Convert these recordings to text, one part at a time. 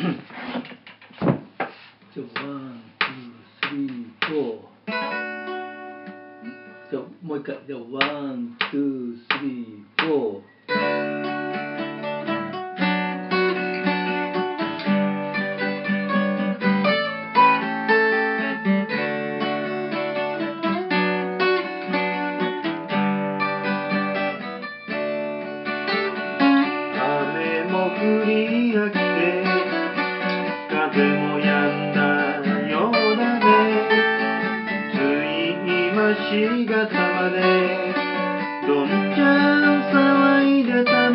so one, two, three, four. So, one, two, three, four. しがまでどんちゃん騒いでた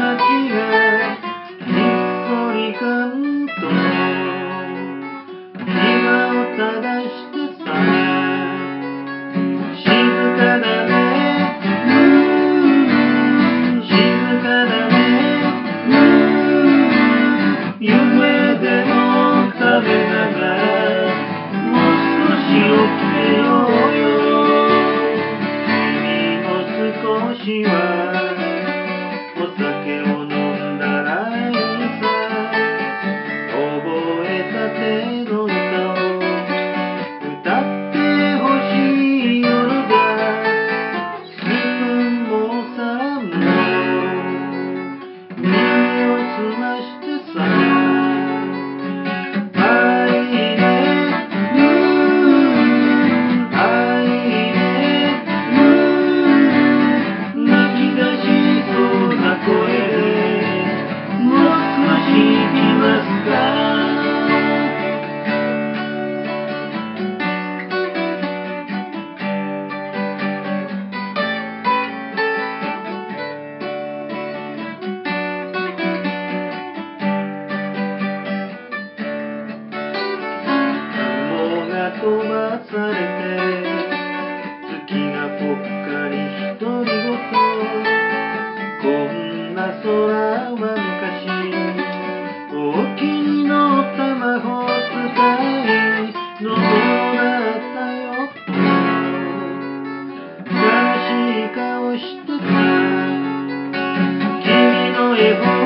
live